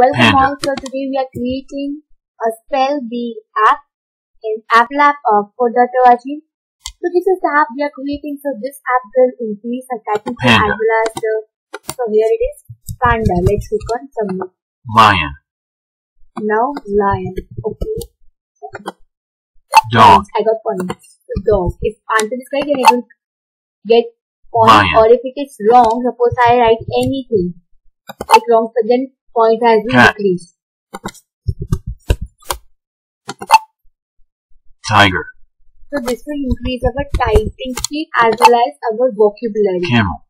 Welcome hmm. Panda. all. So today we are creating a spell bee app in AppLab of Code.org. So this is the app we are creating. So this app will increase attachment as Panda. well as the. So here it is. Panda. Let's click on submit. lion, Now lion. Okay. dog, I got points. So dog. If answer is correct, then I don't get points. Lion. Or if it is wrong, suppose I write anything like wrong, so then point has been Cat. decreased. tiger, So this will increase our typing speed as well as our vocabulary. camel,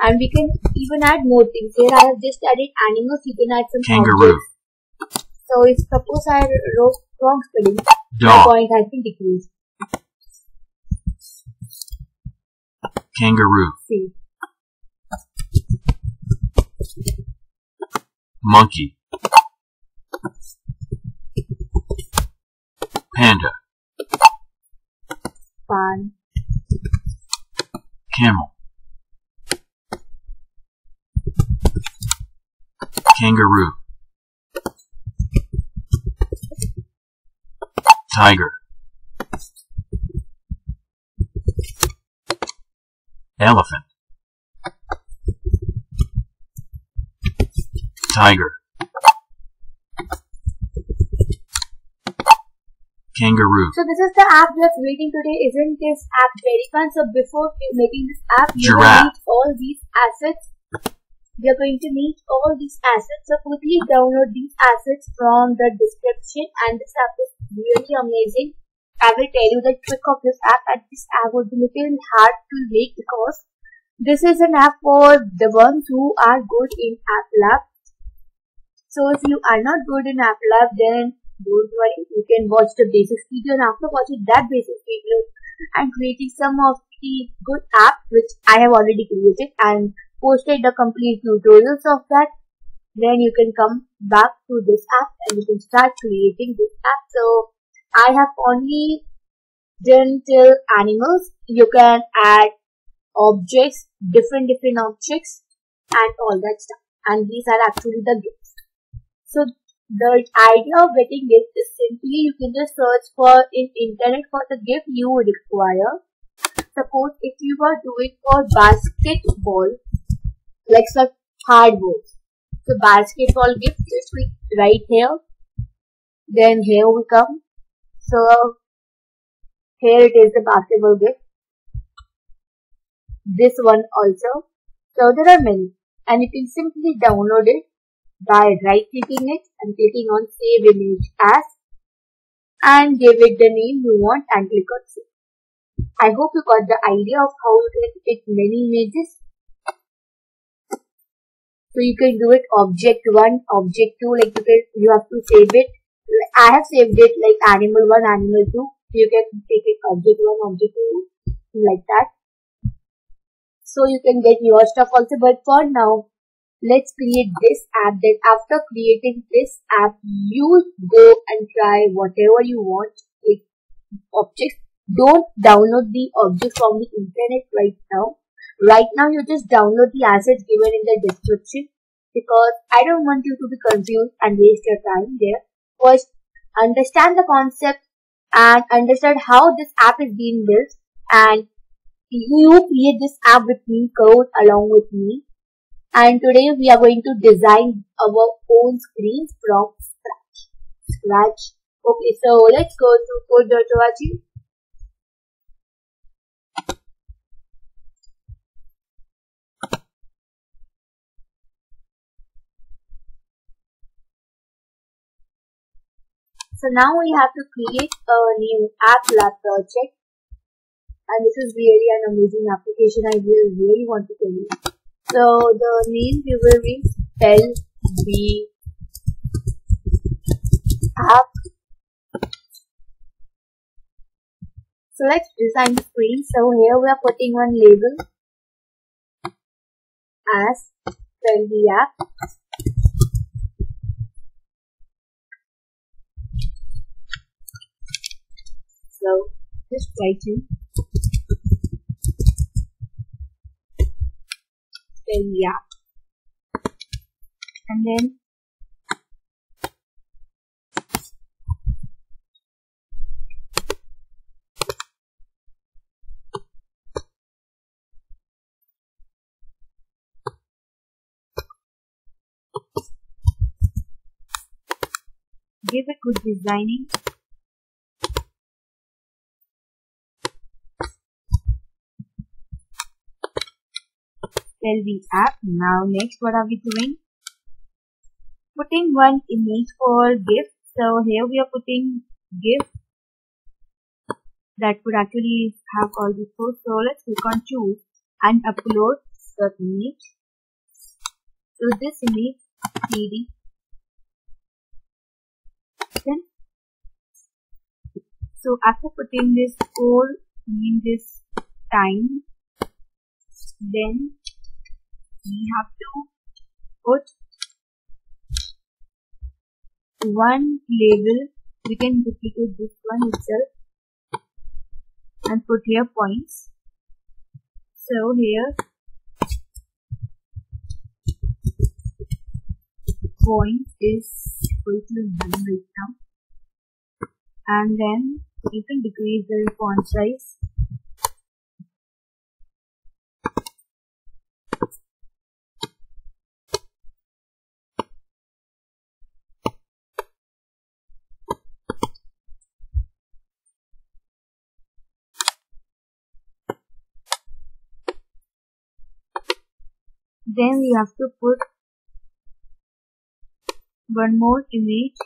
And we can even add more things. Here I have just added animals, you can add some kangaroo, objects. So if suppose I wrote wrong spelling, dog, point has been decreased. kangaroo, See. Monkey, panda, Pan. camel, kangaroo, tiger, elephant, tiger, kangaroo, So this is the app we are creating today. Isn't this app very fun? So before making this app, you need all these assets. We are going to need all these assets. So quickly download these assets from the description. And this app is really amazing. I will tell you the trick of this app. And this app would be little hard to make because this is an app for the ones who are good in App Lab. So if you are not good in App Lab, then don't worry, you can watch the basics video and after watching that basics video and creating some of the good app which I have already created and posted the complete tutorials of that, then you can come back to this app and you can start creating this app. So I have only done till animals. You can add objects, different different objects and all that stuff. And these are actually the gifts. So the idea of getting gift is simply you can just search for in internet for the gift you require. Suppose if you are doing for basketball, like some hardboard. So basketball GIF just click right here. Then here we come. So here it is the basketball GIF. This one also. So there are many and you can simply download it by right clicking it and clicking on save image as and give it the name you want and click on save. I hope you got the idea of how you can pick many images. So you can do it object 1, object 2 like you can you have to save it. I have saved it like animal 1, animal 2. You can take it object 1, object 2 like that. So you can get your stuff also but for now let's create this app then after creating this app you go and try whatever you want with objects. Don't download the object from the internet right now. Right now you just download the assets given in the description because i don't want you to be confused and waste your time there. First understand the concept and understand how this app is being built and you create this app with me code along with me and today we are going to design our own screens from scratch. Scratch. Okay, so let's go to code.org. So now we have to create a new app lab project and this is really an amazing application I will really want to tell you. So the name we will be spell the app. So let's design screen. So here we are putting one label as spell app. So just write area. And then give a good designing Selfie app. Now next what are we doing? Putting one image for GIF. So here we are putting GIF that could actually have all these four. So let's click on choose and upload the image. So this image CD then so after putting this code in this time then we have to put one label. We can duplicate this one itself and put here points. So here point is equal to 1 right now. And then you can decrease the font size then we have to put one more image.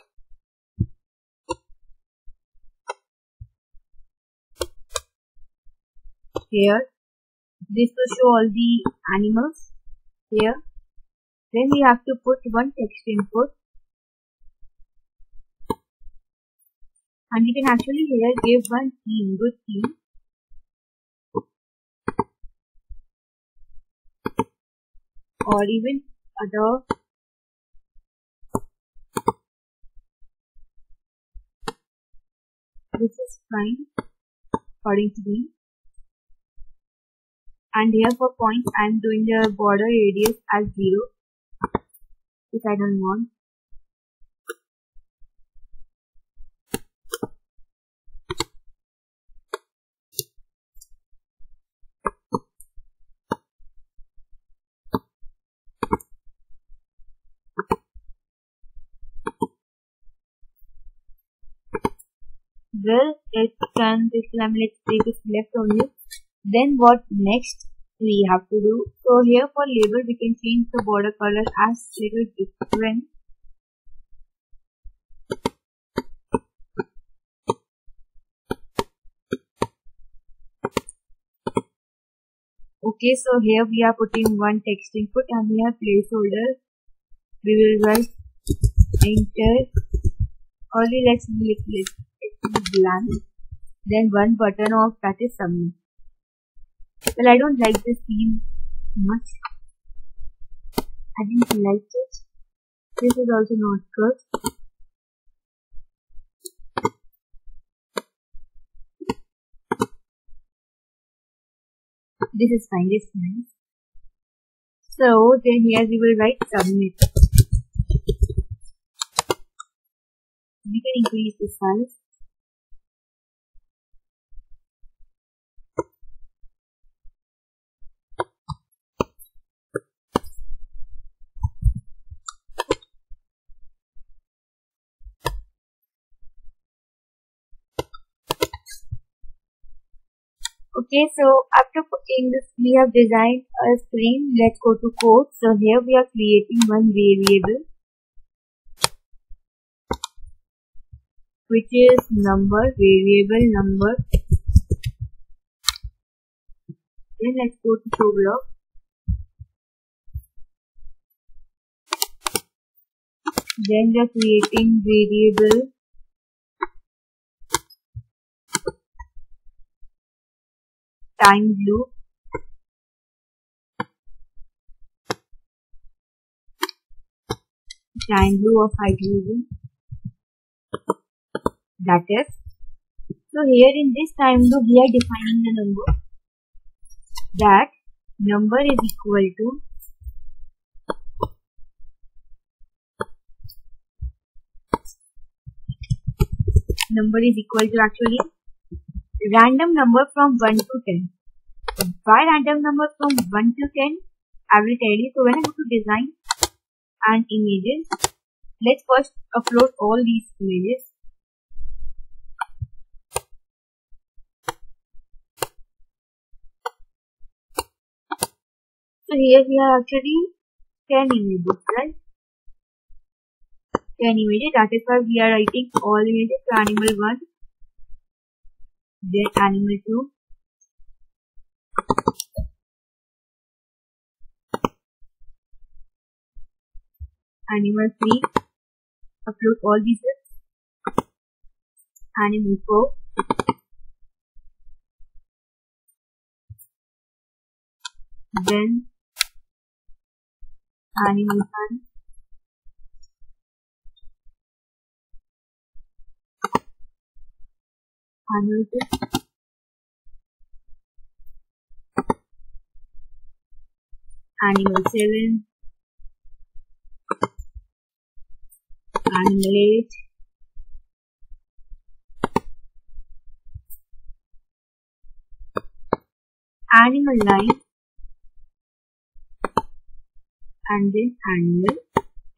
Here. This will show all the animals. Here. Then we have to put one text input. And you can actually here give one theme good theme or even other this is fine according to me. And here for points I am doing the border radius as 0 which I don't want well it can this let's take it left only? Then what next we have to do? So here for label we can change the border color as little different. Okay so here we are putting one text input and we have placeholder. We will write enter. Only let's make it blank then one button of that is submit well I don't like this theme much. I didn't like it. This is also not good. This is fine this is nice so then here we will write submit we can increase the size okay so after putting this we have designed a uh, screen let's go to code. So here we are creating one variable which is number variable number. Then let's go to show block. Then we are creating variable time loop time loop of hydrogen. That is. So here in this time loop we are defining the number. That number is equal to number is equal to actually random number from 1 to 10 why random number from 1 to 10 I will tell you so when I go to design and images. Let's first upload all these images. So here we are actually 10 images, right? 10 images, that is why we are writing all images to animal 1, then animal 2, animal 3, upload all these animal 4, then animal 1, animal 2, animal 7, animal 8, animal 9, and then animal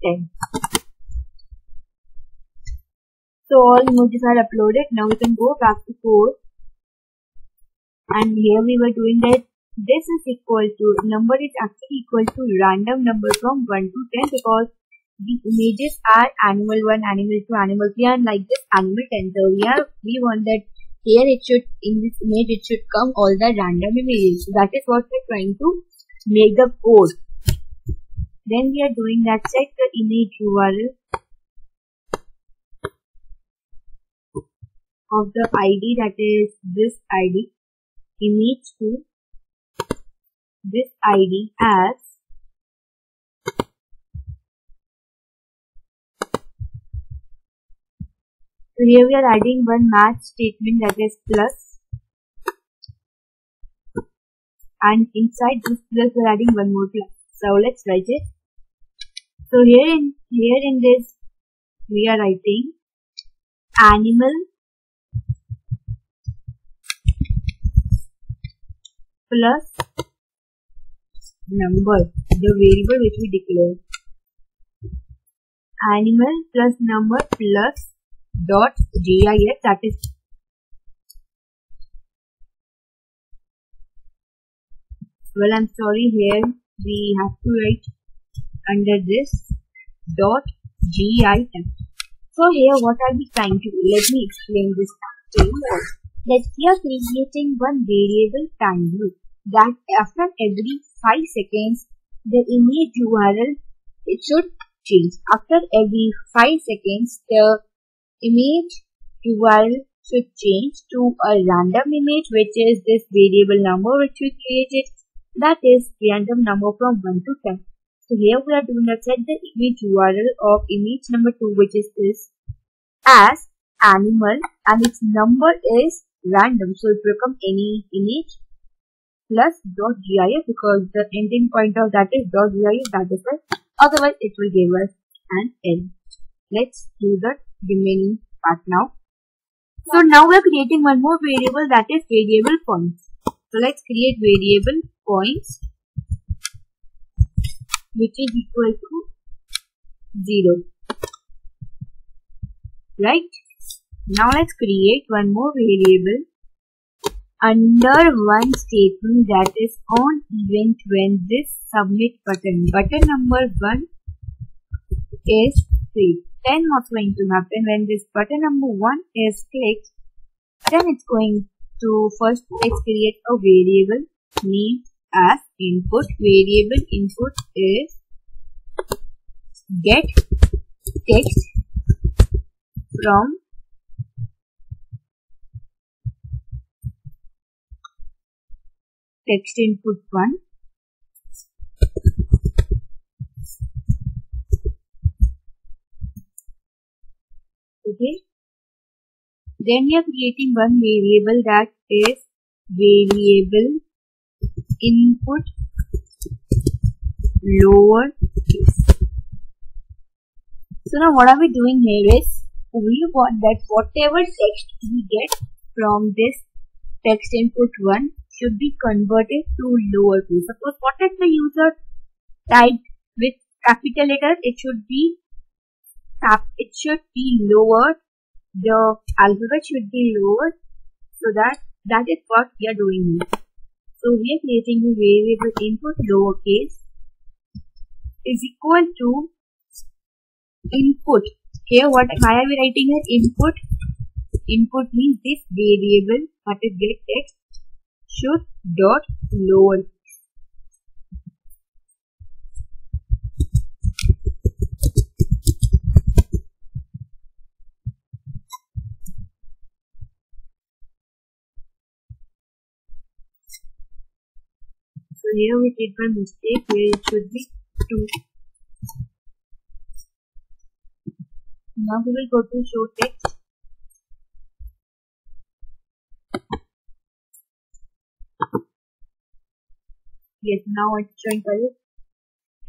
10. So all emojis are uploaded. Now we can go back to code. And here we were doing that this is equal to number is actually equal to random number from 1 to 10 because the images are animal 1, animal 2, animal 3 and like this animal 10. So we are we want that here it should in this image it should come all the random images. So that is what we're trying to make the code. Then we are doing that set the image URL of the ID that is this ID image to this ID as so here we are adding one math statement that is plus. And inside this plus we are adding one more plus. So let's write it. So here in here in this we are writing animal plus number, the variable which we declare. Animal plus number plus dot gif that is well I'm sorry here we have to write under this dot gif. So here what are we trying to do? Let me explain this to you. That we are creating one variable time loop that after every 5 seconds the image URL it should change. After every 5 seconds the image URL should change to a random image which is this variable number which we created that is random number from 1 to 10. So here we are doing that set the image URL of image number 2 which is this as animal and its number is random so it will become any image plus gif because the ending point of that is gif that is why otherwise it will give us an end. Let's do the remaining part now. So now we are creating one more variable that is variable points. So let's create variable points which is equal to 0. Right? Now let's create one more variable under one statement that is on event when this submit button. Button number 1 is clicked then what's going to happen. When this button number 1 is clicked then it's going to first let's create a variable named as input. Variable input is get text from text input 1 okay. Then we are creating one variable that is variable input lower. So now what are we doing here is we want that whatever text we get from this text input 1 should be converted to lowercase. Suppose what if the user typed with capital letter it should be it should be lower the alphabet should be lower so that that is what we are doing here. so we are creating a variable input lowercase is equal to input here what why are we writing here input input means this variable that is get text should dot lower So here we did one mistake where it should be 2. Now we will go to show text. Yes, now it's showing color.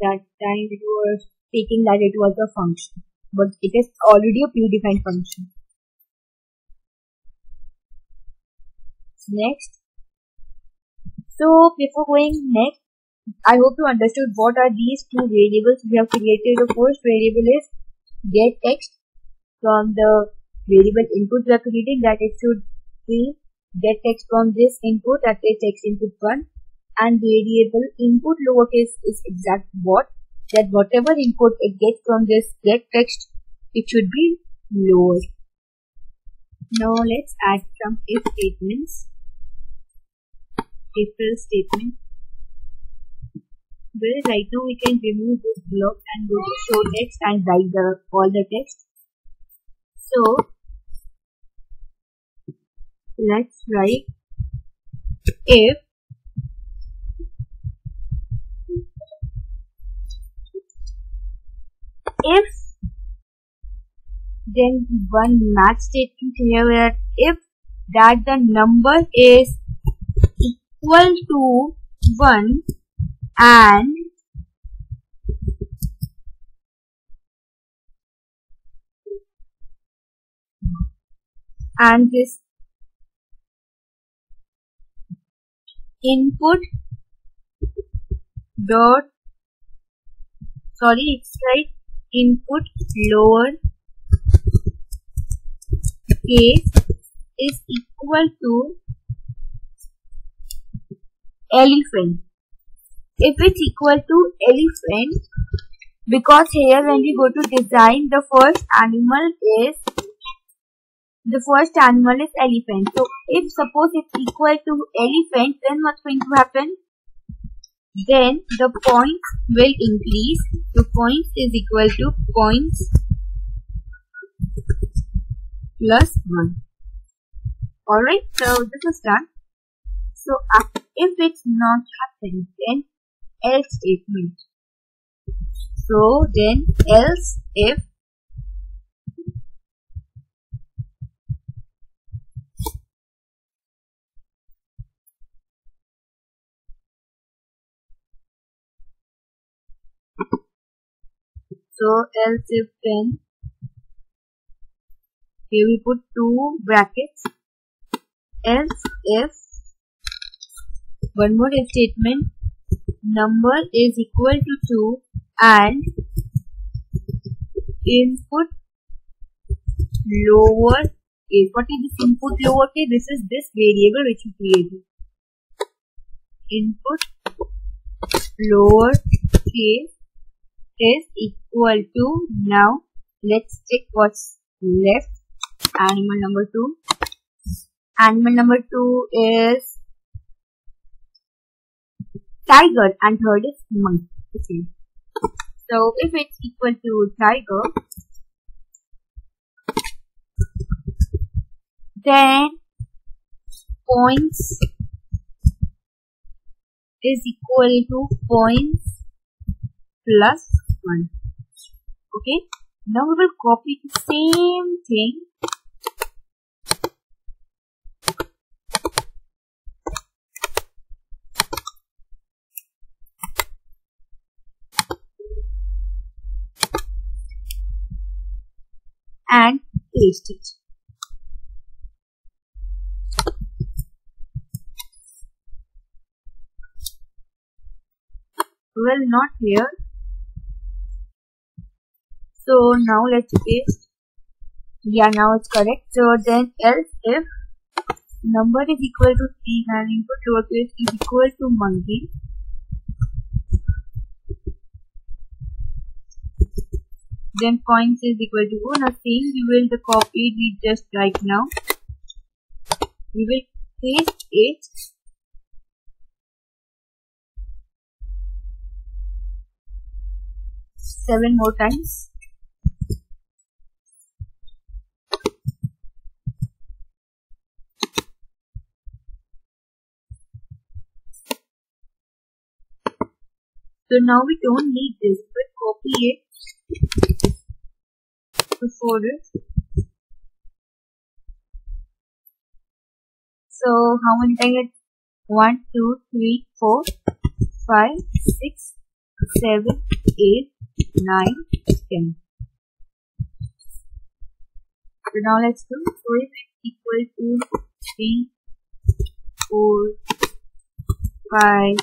That time it was taking that it was a function, but it is already a predefined function. Next, so before going next, I hope you understood what are these two variables we have created. The first variable is get text from the variable input we are creating that it should be get text from this input that is text input 1 and variable input lowercase is exact what that whatever input it gets from this get text it should be lower. Now let's add some if statements if else statement. Well, right now we can remove this block and go to show text and write the all the text. So let's write if if then one math statement here where if that the number is equal to 1 and and this input dot sorry it's right input lower case is equal to elephant. If it's equal to elephant, because here when we go to design, the first animal is the first animal is elephant. So if suppose it's equal to elephant, then what's going to happen? Then the points will increase. So points is equal to points plus 1. Alright, so this is done. So uh, if it's not happening, then else statement. So then else if so else if then here we put two brackets else if one more if statement number is equal to 2 and input lower case. What is this input lower case? This is this variable which we created. Input lower case is equal to now let's check what's left. Animal number 2. Animal number 2 is tiger and third is monkey. Okay. So if it's equal to tiger, then points is equal to points plus 1. Okay. Now we will copy the same thing and paste it. Well, not here. So now let's paste. Yeah, now it's correct. So then else if number is equal to 3 and input lowercase is equal to monkey. Then points is equal to 1. Nothing. We will the copy we just right now. We will paste it seven more times. So now we don't need this, but copy it to folder. So how many times? One, two, three, four, five, six, seven, eight, nine, ten. So now let's do so if it's equal to three, four, five,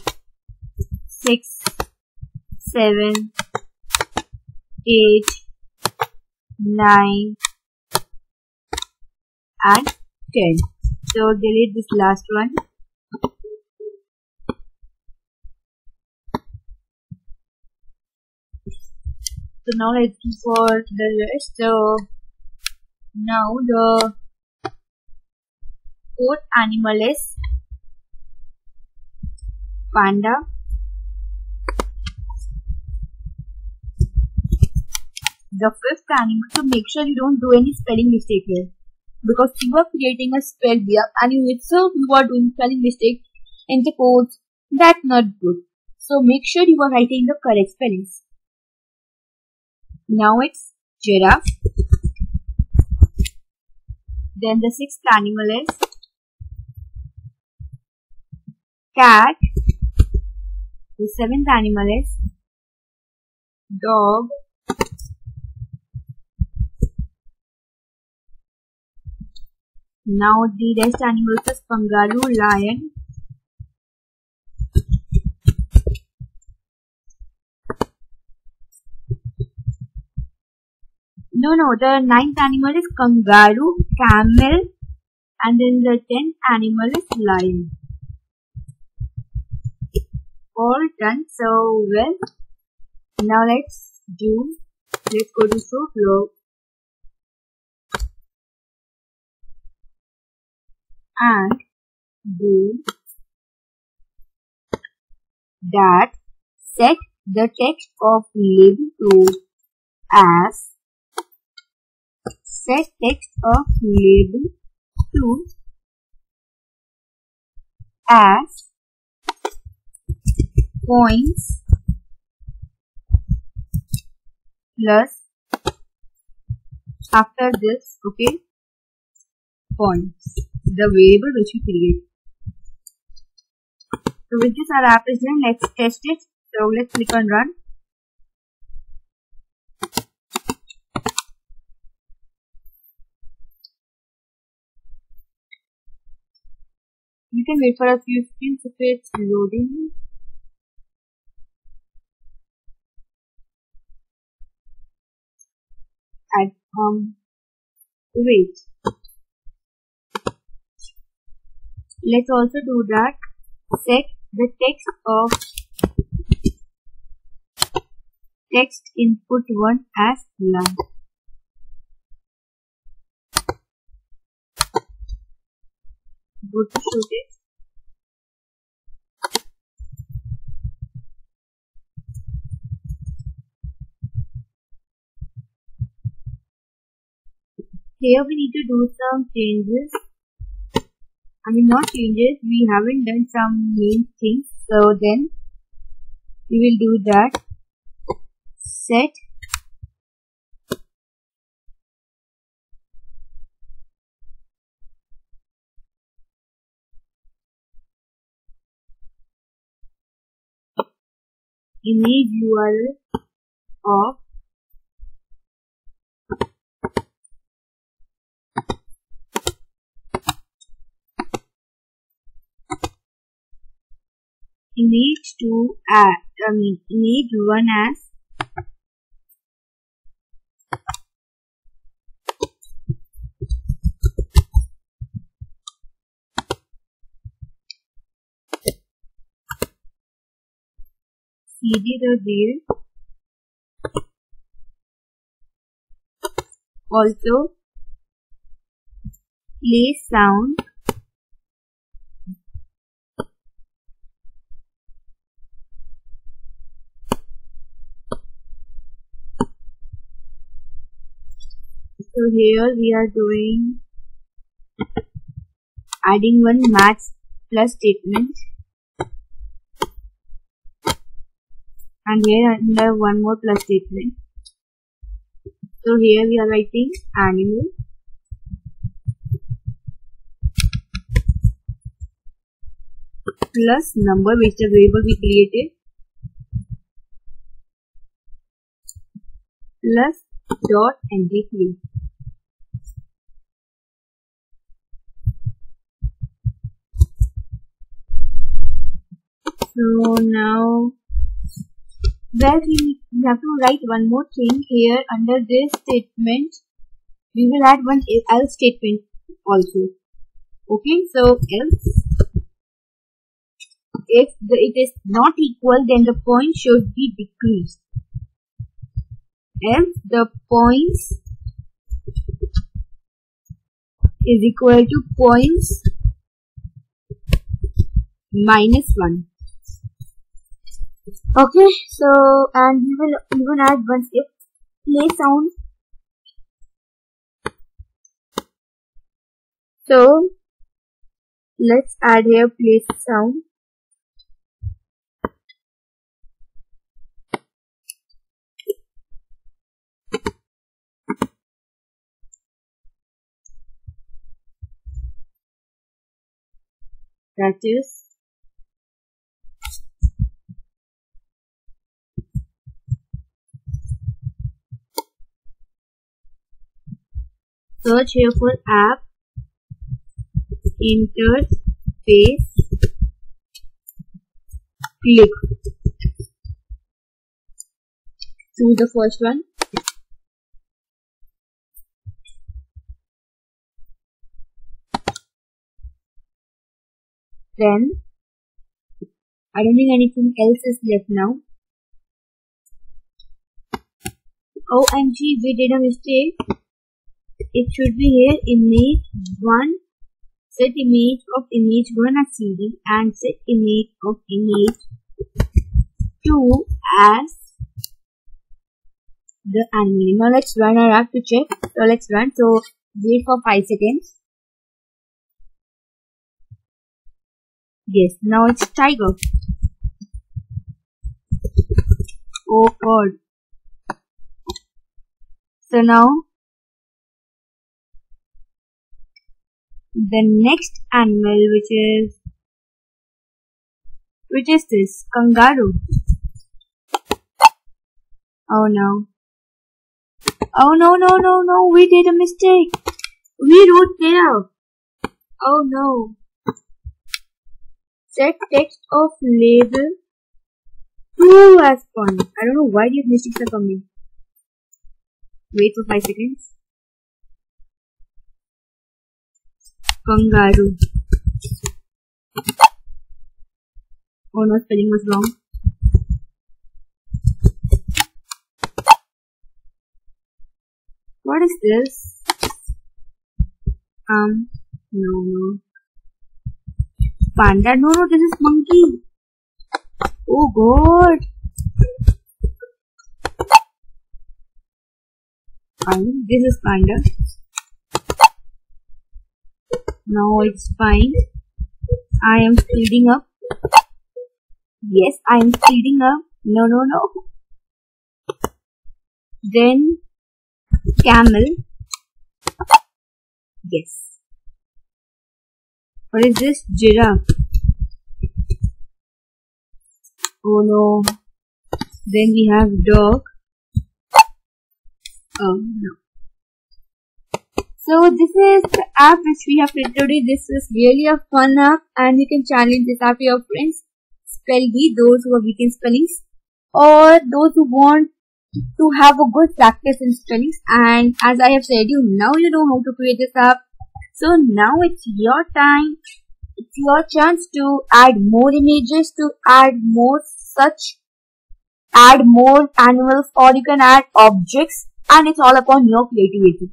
six, seven, eight, nine, and ten. So delete this last one. So now let's do for the rest. So now the fourth animal is panda. The fifth animal, so make sure you don't do any spelling mistake here. Because you are creating a spell here and you itself you are doing spelling mistake in the codes. That's not good. So make sure you are writing the correct spellings. Now it's giraffe. Then the sixth animal is cat. The seventh animal is dog. Now the rest animals is kangaroo, lion, No, no, the ninth animal is kangaroo, camel, and then the tenth animal is lion. All done so well. Now let's do, let's go to flow and do that. Set the text of label two as. Set text of label two as points plus after this okay points the variable which we create so with this our app is done let's test it so let's click on run You can wait for a few seconds if it's loading. And um wait. Let's also do that. Set the text of text input one as line. Go to show text. Here we need to do some changes. I mean not changes, we haven't done some main things. So then we will do that. Set image URL image two as I mean image one as cd the deal. Also play sound. So here we are doing adding one maths plus statement. And here under one more plus statement. So here we are writing animal. Plus number which the variable we created. Plus dot mp3 so now. Where we we have to write one more thing here under this statement. We will add one else statement also. Okay so else if the, it is not equal then the point should be decreased. Else the points is equal to points minus 1 okay so and we will even add one if play sound. So let's add here play sound. That is search here for app. Interface click. Choose the first one. Then I don't think anything else is left now. OMG we did a mistake it should be here image 1 set image of image 1 as CD and set image of image 2 as the animal. Now let's run our app to check. So let's run. So wait for 5 seconds. Yes, now it's tiger. Oh god. So now the next animal which is which is this? Kangaroo. Oh no. Oh no no no no we did a mistake. We wrote there oh no. Set text of label. True as fun i don't know why these mistakes are coming. Wait for 5 seconds Kangaroo. Oh no, spelling was wrong. What is this? Um, no, no. Panda? No, no, this is monkey. Oh god. Fine, this is panda. Now it's fine. I am speeding up. Yes, I am speeding up. No, no, no. Then camel. Yes. What is this? Giraffe. Oh no. Then we have dog. Oh no. So this is the app which we have created today. This is really a fun app and you can challenge this app to your friends. Spell bee, those who are weak in spellings or those who want to have a good practice in spellings and as I have said you now you know how to create this app. So now it's your time. It's your chance to add more images, to add more such add more animals or you can add objects and it's all upon your creativity.